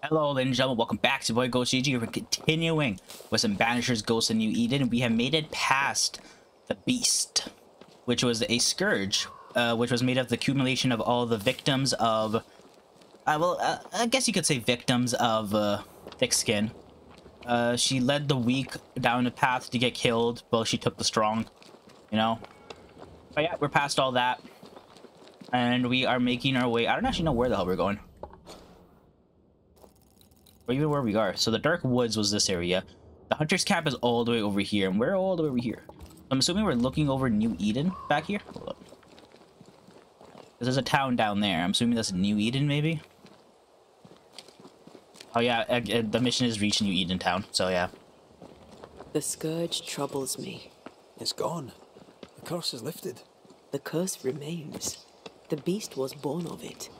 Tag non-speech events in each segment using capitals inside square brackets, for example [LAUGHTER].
Hello, ladies and gentlemen. Welcome back to Boy Ghost GG. We're continuing with some Banishers Ghosts and New Eden. We have made it past the Beast, which was a Scourge, uh, which was made of the accumulation of all the victims of... Uh, well, uh, I guess you could say victims of uh, Thick Skin. Uh, she led the weak down the path to get killed, while she took the strong, you know? But yeah, we're past all that. And we are making our way... I don't actually know where the hell we're going or even where we are. So the Dark Woods was this area. The Hunter's Camp is all the way over here, and we're all the way over here. I'm assuming we're looking over New Eden back here. Hold up. There's a town down there. I'm assuming that's New Eden, maybe? Oh yeah, uh, uh, the mission is reach New Eden town, so yeah. The scourge troubles me. It's gone. The curse is lifted. The curse remains. The beast was born of it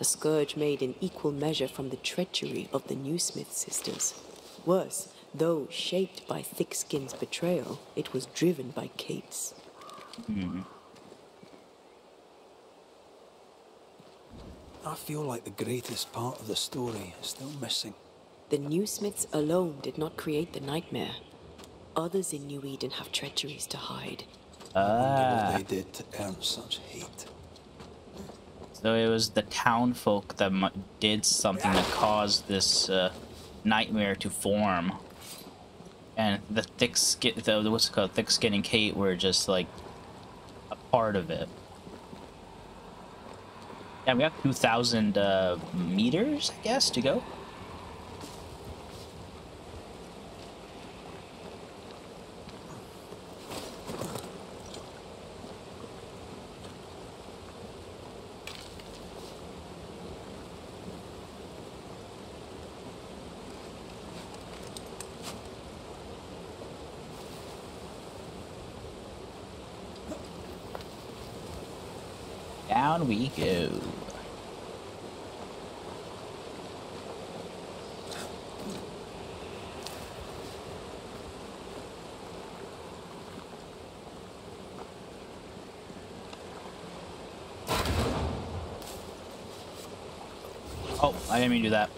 a scourge made in equal measure from the treachery of the Newsmith sisters. Worse, though shaped by Thickskin's betrayal, it was driven by Kate's. Mm. I feel like the greatest part of the story is still missing. The Newsmiths alone did not create the nightmare. Others in New Eden have treacheries to hide. Ah. I wonder what they did to earn such hate. So it was the town folk that did something that caused this uh, nightmare to form. And the thick skin, the, what's it called, thick skin and Kate were just like a part of it. Yeah, we have 2,000 uh, meters, I guess, to go. Down we go. Oh, I didn't mean to do that.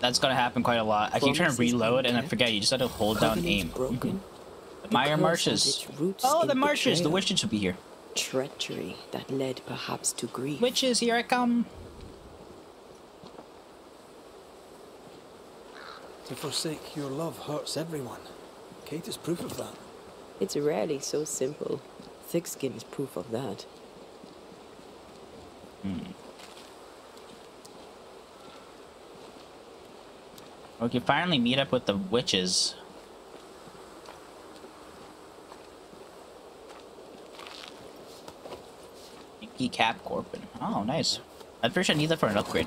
That's gonna happen quite a lot. I keep trying to reload and I forget, you just have to hold down aim. Broken. Mm-hmm. Mire Marshes. Oh, the marshes. The witches will be here. Treachery that led perhaps to grief. Witches, here I come. To forsake your love hurts everyone. Kate is proof of that. It's rarely so simple. Thick skin is proof of that. Hmm. We can finally meet up with the witches. Cap Corpin. Oh, nice. I'm pretty sure I need that for an upgrade.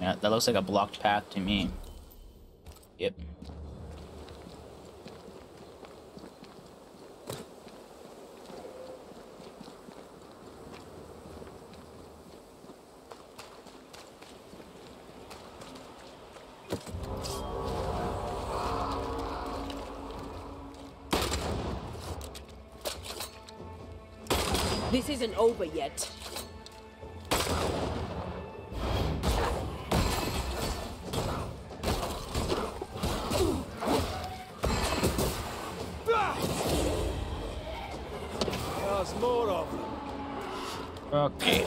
Yeah, that looks like a blocked path to me. Yep. Isn't over yet. There's more of them. Okay.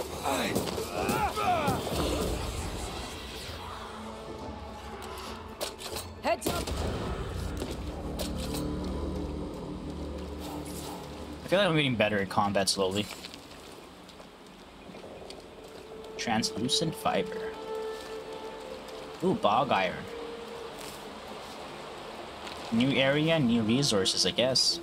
Heads up. I feel like I'm getting better at combat slowly. Translucent fiber. Ooh, bog iron. New area, new resources, I guess.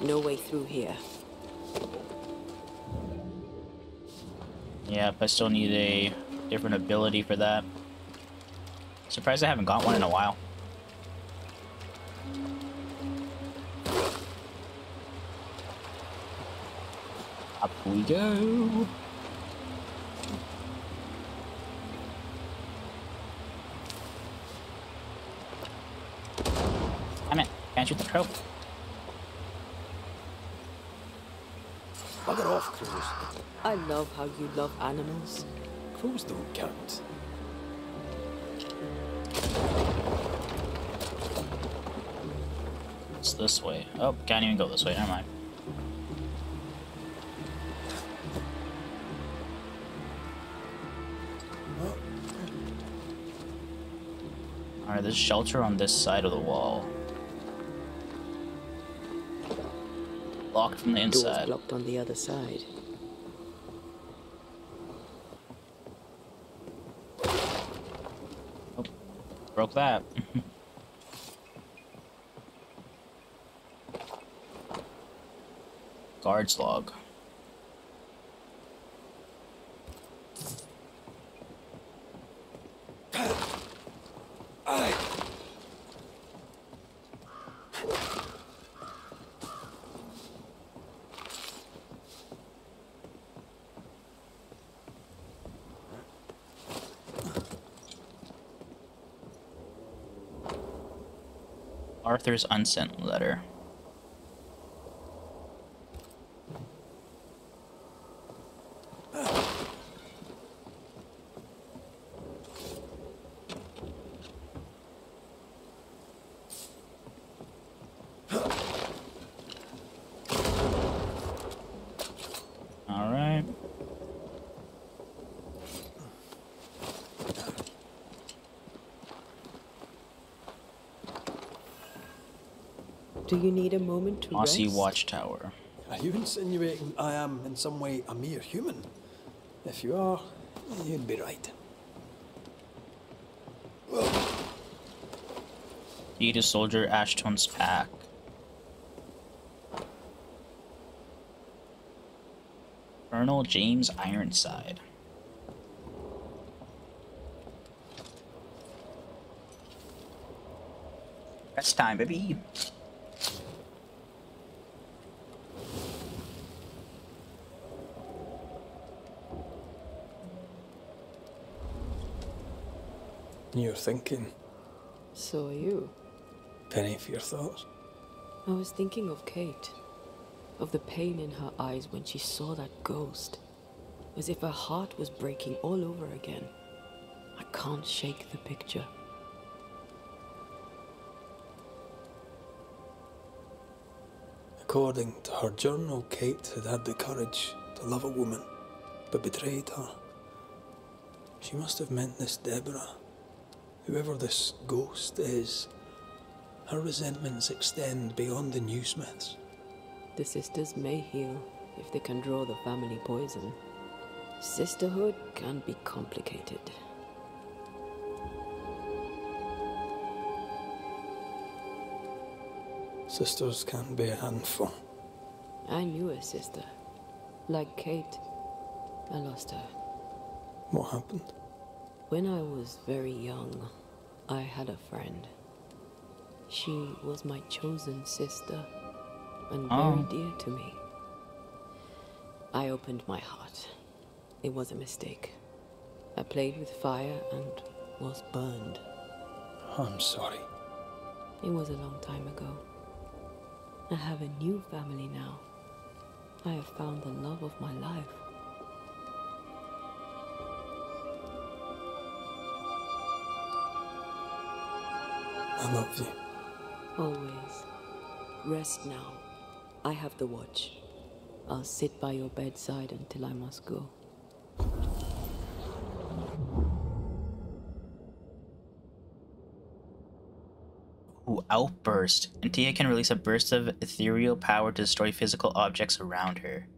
No way through here. Yep, I still need a different ability for that. Surprised I haven't got one in a while. Up we go. Damn it, can't shoot the crow. Bugger off, crows. I love how you love animals. Crows don't count. This way. Oh, can't even go this way, never mind. Alright, there's shelter on this side of the wall. Locked from the Doors inside. blocked on the other side. Oh, Broke that. [LAUGHS] Guard's log. Arthur's unsent letter. All right. Do you need a moment to Mossy rest? Watchtower. Are you insinuating I am in some way a mere human? If you are, you'd be right. Key to Soldier Ashton's pack. Colonel James Ironside. Rest time, baby. You're thinking, So are you. penny for your thoughts. I was thinking of Kate. Of the pain in her eyes when she saw that ghost. As if her heart was breaking all over again. I can't shake the picture. According to her journal, Kate had had the courage to love a woman, but betrayed her. She must have meant this Deborah. Whoever this ghost is, her resentments extend beyond the Newsmiths. The sisters may heal if they can draw the family poison. Sisterhood can be complicated. Sisters can be a handful. I knew a sister. Like Kate. I lost her. What happened? When I was very young, I had a friend. She was my chosen sister and oh. very Oh. dear to me. I opened my heart. It was a mistake. I played with fire and was burned. I'm sorry. It was a long time ago. I have a new family now. I have found the love of my life. I love you. Always. Rest now. I have the watch. I'll sit by your bedside until I must go. Ooh, outburst. Antea can release a burst of ethereal power to destroy physical objects around her.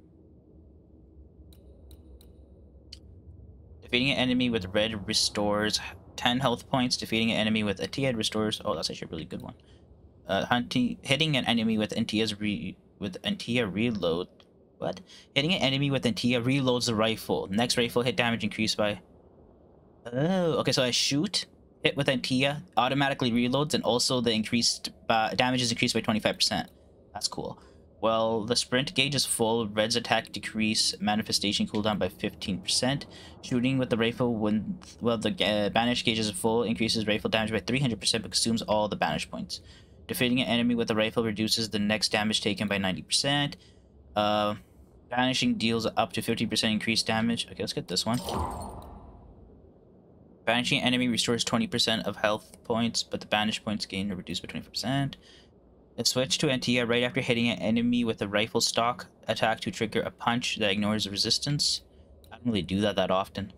Defeating an enemy with red restores 10 health points. Defeating an enemy with Antea restores. Oh, that's actually a really good one. Uh, hunting, hitting an enemy with Antea's re, with Antea reload. What? Hitting an enemy with Antea reloads the rifle. Next rifle hit damage increased by. Oh, okay. So I shoot, hit with Antea, automatically reloads, and also the increased uh, damage is increased by 25%. That's cool. Well, the sprint gauge is full. Red's attack decrease manifestation cooldown by 15%. Shooting with the rifle when well the uh, banish gauge is full increases rifle damage by 300% but consumes all the banish points. Defeating an enemy with a rifle reduces the next damage taken by 90%. Uh, banishing deals up to 50% increased damage. Okay, let's get this one. Banishing enemy restores 20% of health points, but the banish points gained are reduced by 20%. Switch to Antea right after hitting an enemy with a rifle stock attack to trigger a punch that ignores resistance. I don't really do that that often.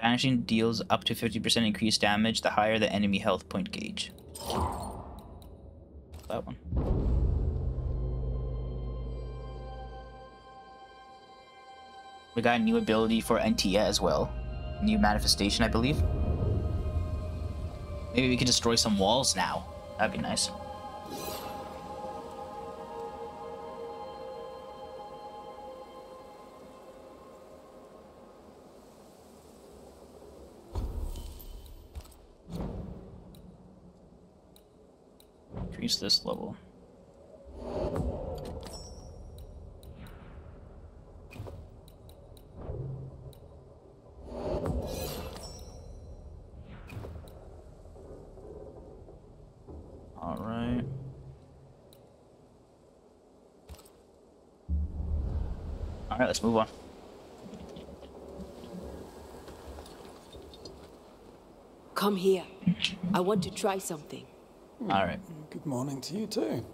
Banishing deals up to 50% increased damage the higher the enemy health point gauge. That one. We got a new ability for Antea as well. New manifestation, I believe. Maybe we could destroy some walls now. That'd be nice. Increase this level. Alright. Alright, let's move on. Come here. I want to try something. Alright. Good morning to you too.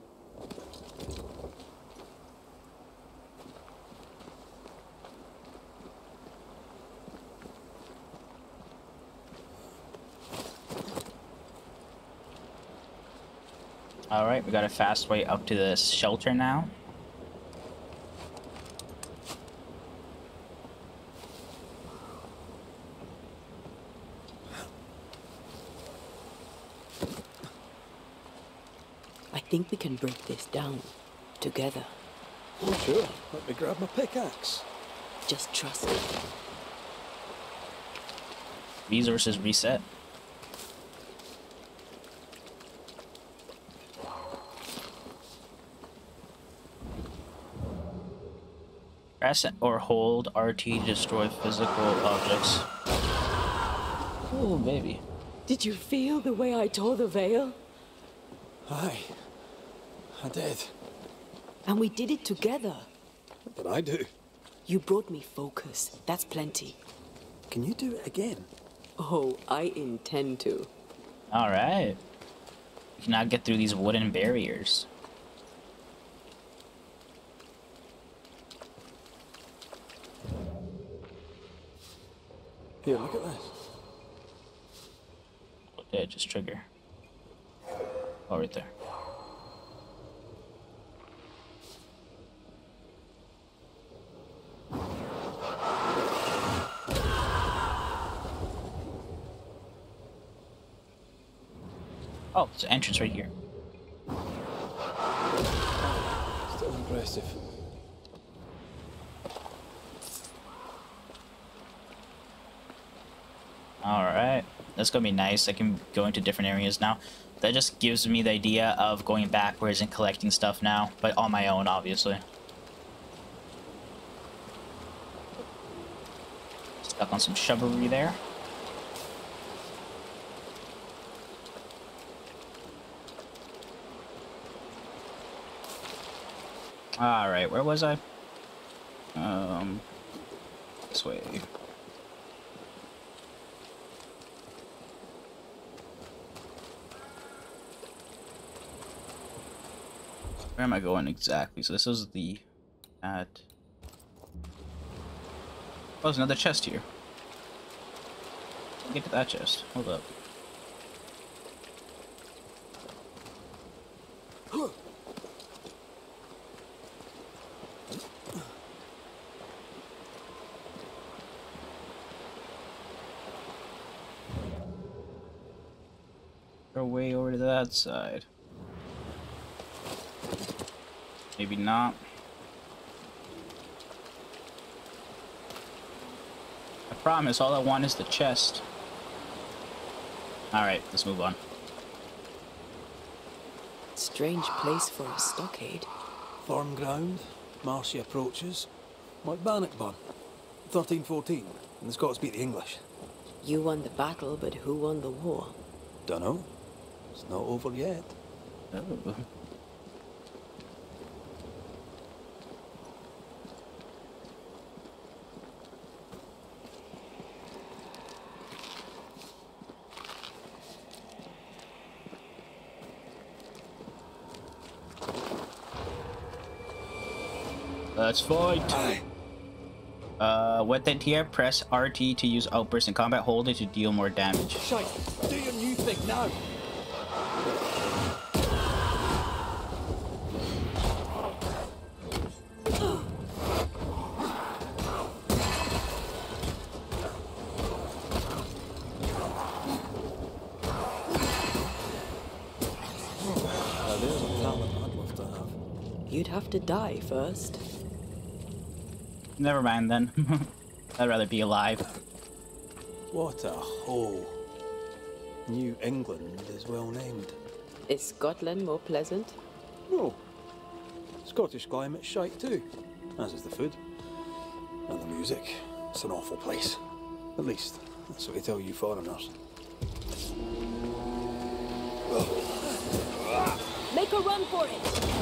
Alright, we got a fast way up to the shelter now. Think we can break this down together. Oh sure. Let me grab my pickaxe. Just trust me. Resources reset. Press or hold RT to destroy physical objects. Oh, baby. Did you feel the way I tore the veil? Aye. I did. And we did it together. But I do. You brought me focus. That's plenty. Can you do it again? Oh, I intend to. Alright. We can now get through these wooden barriers. Here, look at this. What did it just trigger? Oh, right there. Oh, there's an entrance right here. Still impressive. Alright. That's gonna be nice. I can go into different areas now. That just gives me the idea of going backwards and collecting stuff now, but on my own, obviously. Stuck on some chivalry there. Alright, where was I? Um, this way. Where am I going exactly? So this is the at. Oh, there's another chest here. Get to that chest. Hold up. Go way over that side. Maybe not. I promise, all I want is the chest. Alright, let's move on. Strange place for a stockade. Farm ground, marshy approaches, like Bannockburn. 1314, and the Scots beat the English. You won the battle, but who won the war? Dunno. It's not over yet. Oh. Let's fight! Aye. Uh, with it here, press RT to use outburst in combat, hold it to deal more damage. Shite, do your new thing now. Now You'd have to die first. Never mind then. [LAUGHS] I'd rather be alive. What a hole. New England is well named. Is Scotland more pleasant? No. Scottish climate's shite too, as is the food. And the music. It's an awful place. At least, that's what they tell you foreigners. Make a run for it!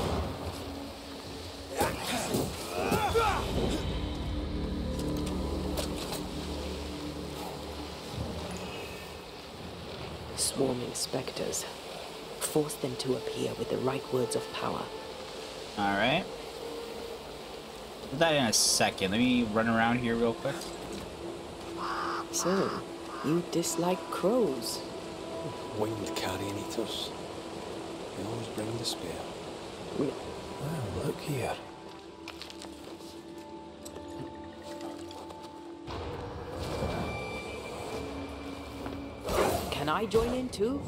Swarming spectres. Force them to appear with the right words of power. Alright. Do that in a second. Let me run around here real quick. So, you dislike crows? Winged carrion eaters. They always bring despair. Mm. Well, look here. Can I join in too?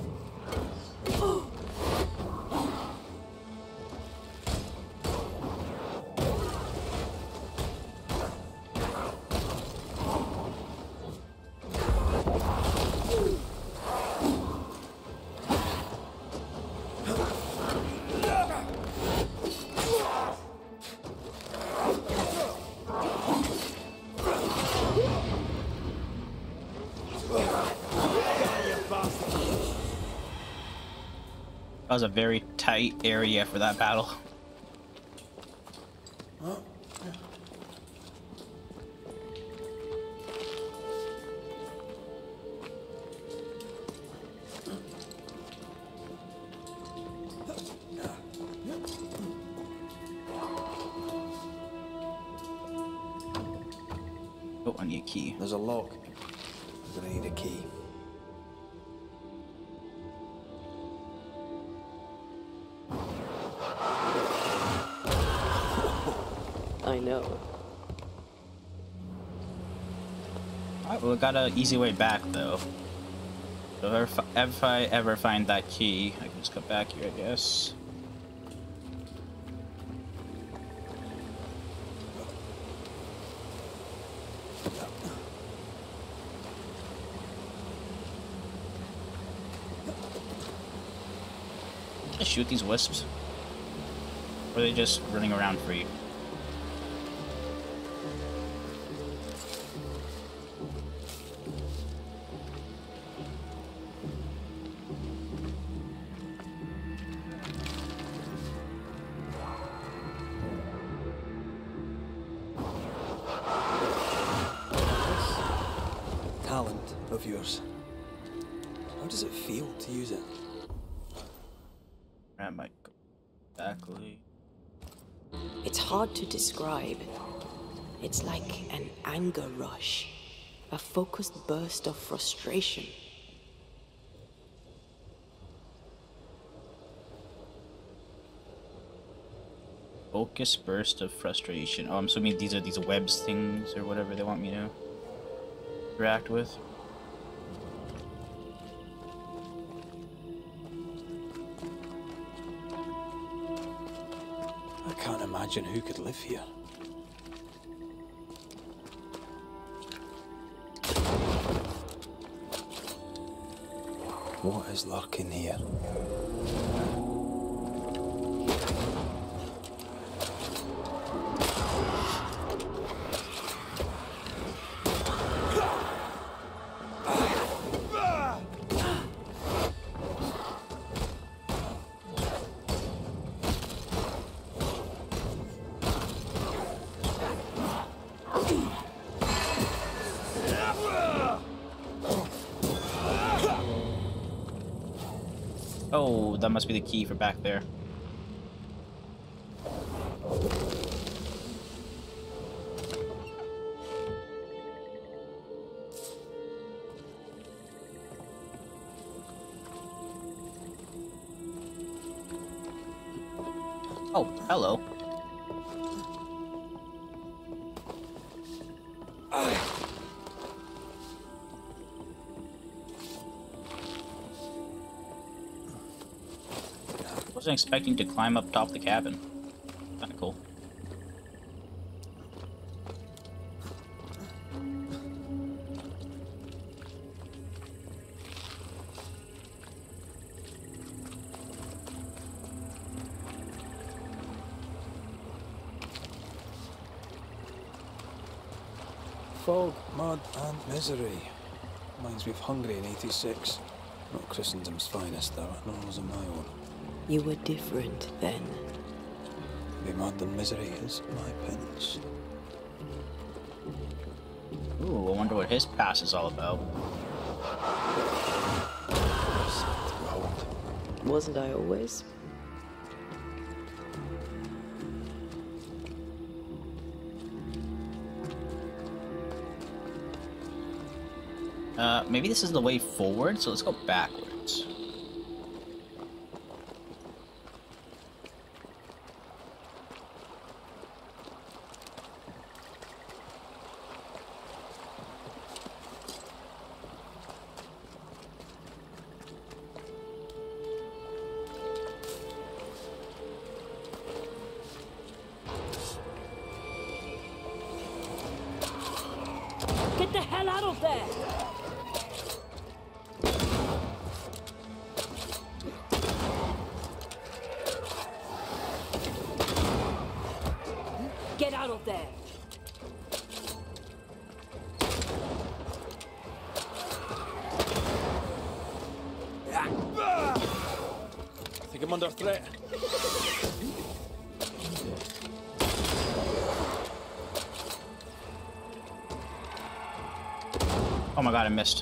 Was a very tight area for that battle. I know. Well, we got an easy way back, though. So if, if I ever find that key, I can just come back here, I guess. Can I shoot these wisps? Or are they just running around free? Describe. It's like an anger rush, a focused burst of frustration. Focus burst of frustration. Oh, I'm assuming these are these webs things or whatever they want me to interact with. Imagine who could live here. What is lurking here? That must be the key for back there. Oh, hello. Expecting to climb up top the cabin. Kinda cool. Fog, mud, and misery. Reminds me of Hungary in 86. Not Christendom's finest, though, nor was it my own. You were different then. Be mud and misery is my penance. Ooh, I wonder what his past is all about. Wasn't I always? Uh, maybe this is the way forward, so let's go backwards. Oh my god, I missed.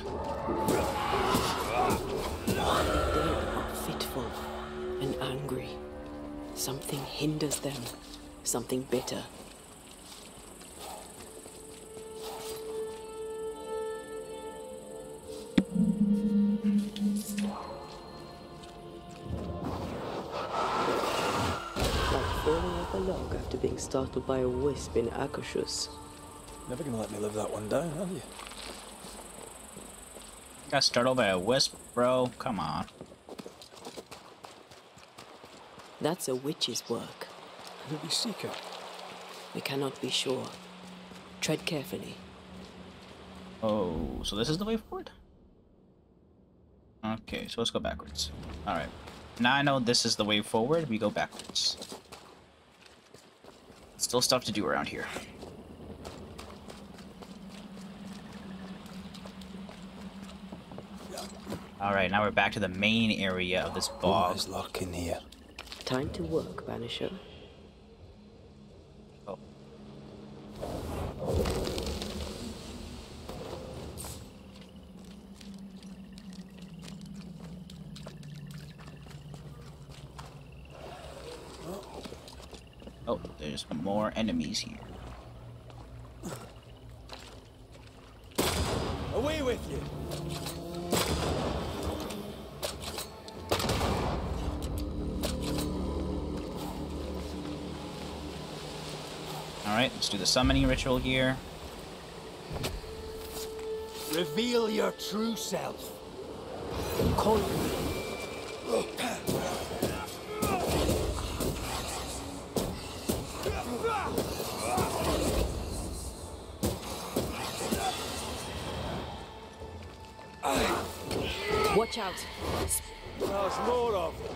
Fitful and angry. Something hinders them. Something bitter. Like falling off a log after being startled by a wisp in Akashus. Never gonna let me live that one down, are you? Got startled by a wisp, bro. Come on. That's a witch's work. Who be seeker? We cannot be sure. Tread carefully. Oh, so this is the way forward? Okay, so let's go backwards. Alright. Now I know this is the way forward, we go backwards. Still stuff to do around here. Alright, now we're back to the main area of this What bog. is lurking here? Time to work, Banisher. Oh. Oh, there's more enemies here. Let's do the summoning ritual here. Reveal your true self. Call Watch out. There's more of them.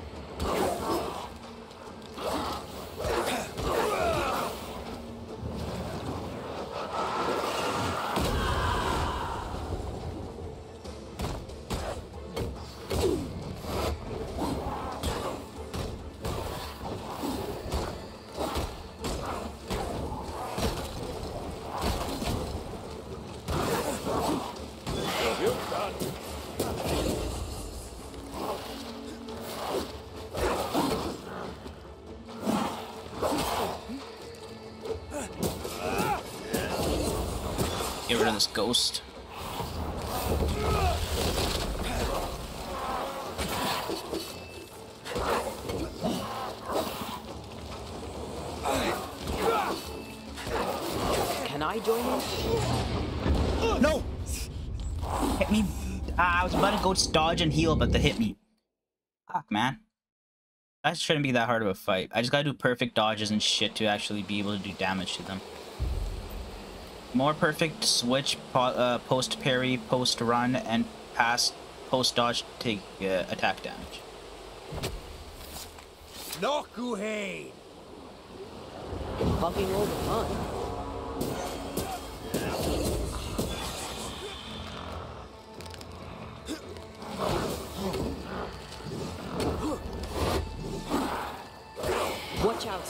Of this ghost. Can I join you? No! Hit me. Ah, I was about to go dodge and heal, but they hit me. Fuck, man. That shouldn't be that hard of a fight. I just gotta do perfect dodges and shit to actually be able to do damage to them. More perfect switch, po uh, post parry, post run, and pass post dodge take uh, attack damage. Nokuhain! Bugging all the fun. Watch out.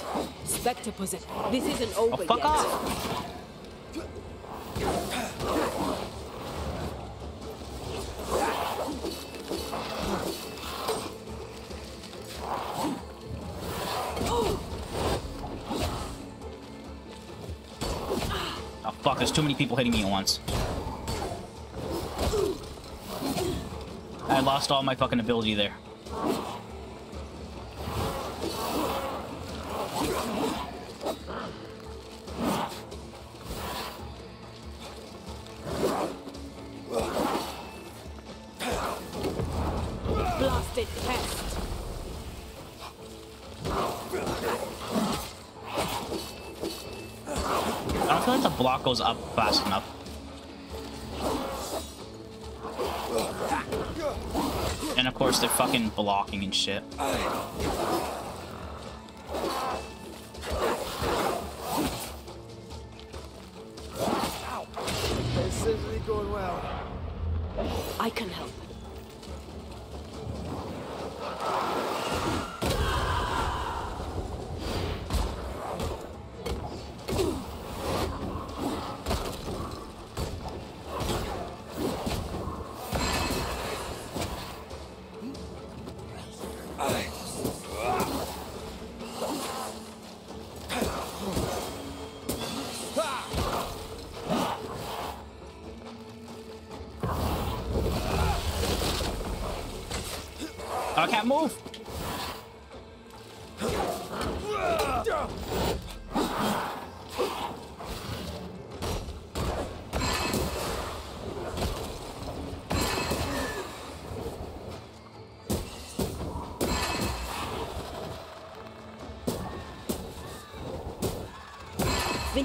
Spectre possess. This isn't over Oh, fuck yet. off! People hitting me at once. I lost all my fucking ability there. Goes up fast enough. And of course they're fucking blocking and shit. This isn't going well. I can help.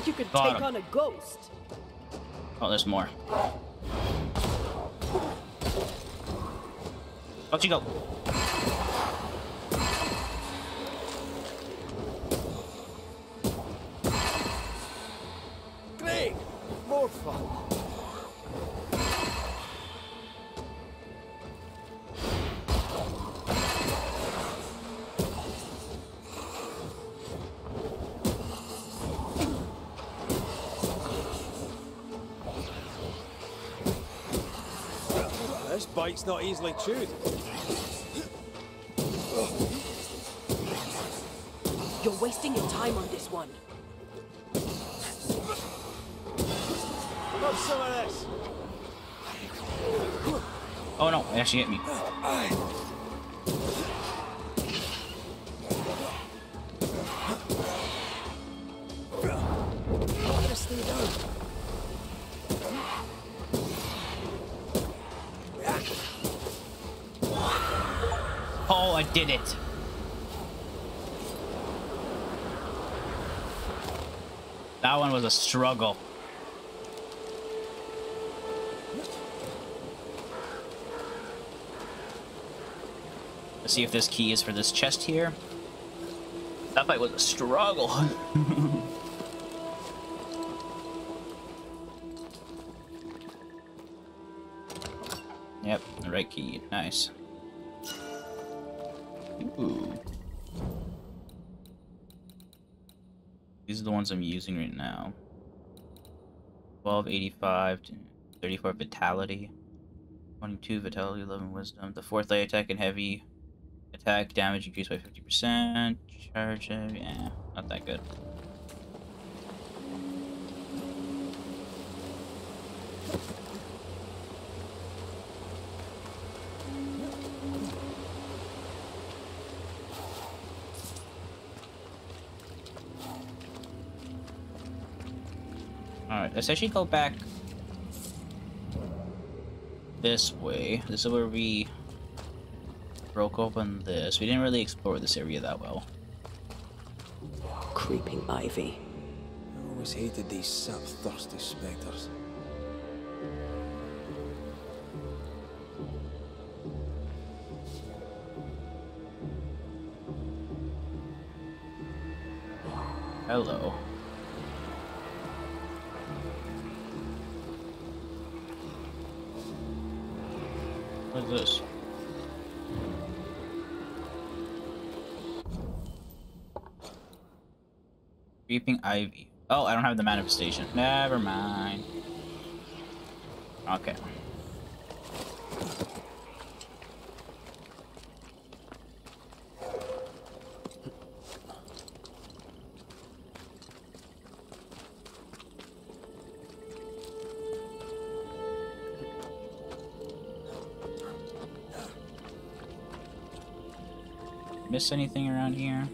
Think you could Got take him. on a ghost? Oh, there's more. Out you go. Great! More fun. This bite's not easily chewed. You're wasting your time on this one. Have some of this. Oh no, it actually hit me. Oh, I did it. That one was a struggle. Let's see if this key is for this chest here. That fight was a struggle. [LAUGHS] yep, the right key. Nice. Ones I'm using right now. 1285 to 34 vitality. 22 vitality, 11 wisdom. The fourth light attack and heavy attack damage increased by 50%. Charge heavy, yeah, not that good. Let's actually go back this way. This is where we broke open this. We didn't really explore this area that well. Creeping ivy. I always hated these sap-thirsty spectres. Hello. Creeping Ivy. Oh, I don't have the manifestation. Never mind. Okay. Miss anything around here?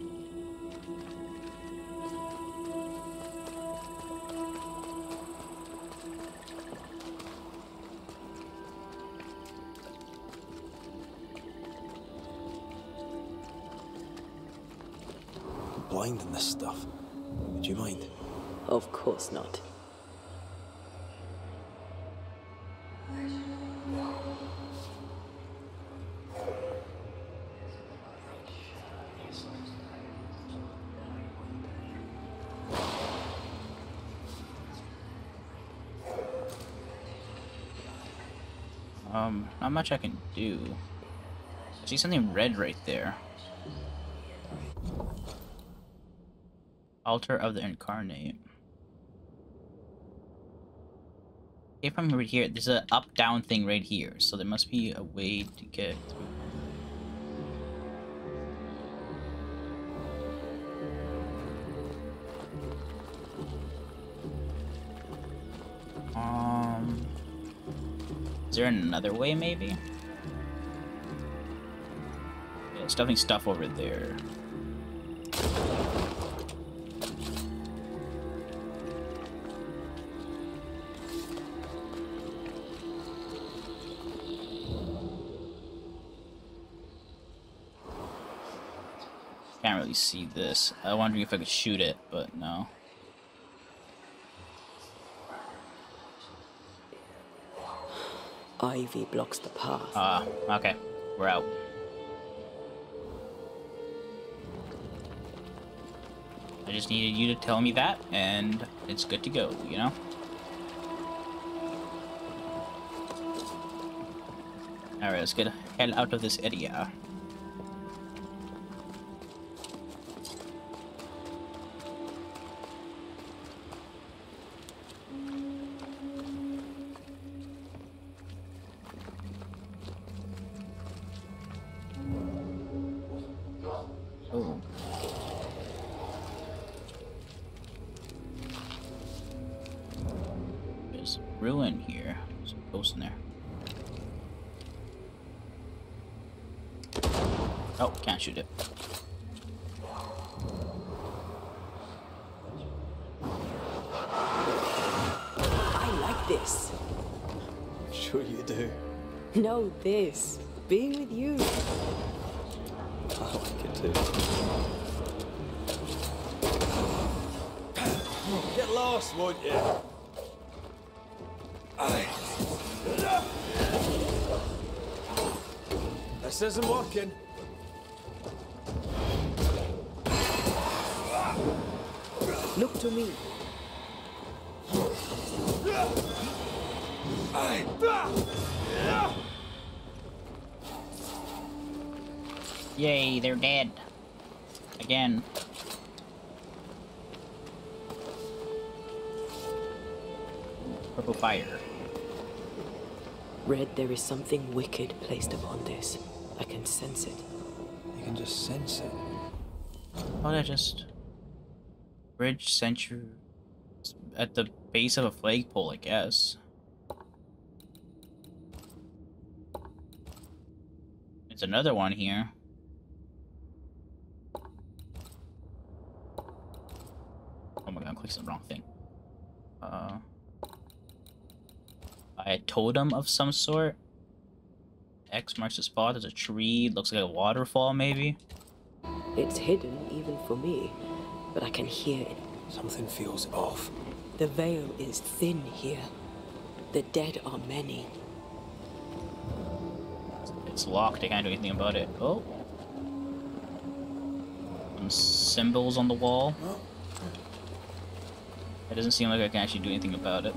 Much I can do. I see something red right there. Altar of the Incarnate. If I'm right here, there's an up-down thing right here, so there must be a way to get through. Is there another way, maybe? Yeah, definitely stuff over there. Can't really see this. I'm wondering if I could shoot it, but no. Ivy blocks the path. Ah, okay. We're out. I just needed you to tell me that, and it's good to go, you know? Alright, let's get hell out of this area. There's ruin here. There's a ghost in there. Oh, can't shoot it. I like this. Sure you do. No, this. Being with you. I like it too. Get lost, won't you? This isn't working. Look to me. Yay, they're dead. Again. Purple fire. Red, there is something wicked placed upon this. I can sense it. You can just sense it. Oh, that just bridge century at the base of a flagpole, I guess. There's another one here. Oh my god, I clicked the wrong thing. Uh, a totem of some sort. X marks the spot. There's a tree. Looks like a waterfall, maybe. It's hidden even for me, but I can hear it. Something feels off. The veil is thin here. The dead are many. It's locked. I can't do anything about it. Oh. Some symbols on the wall. It doesn't seem like I can actually do anything about it.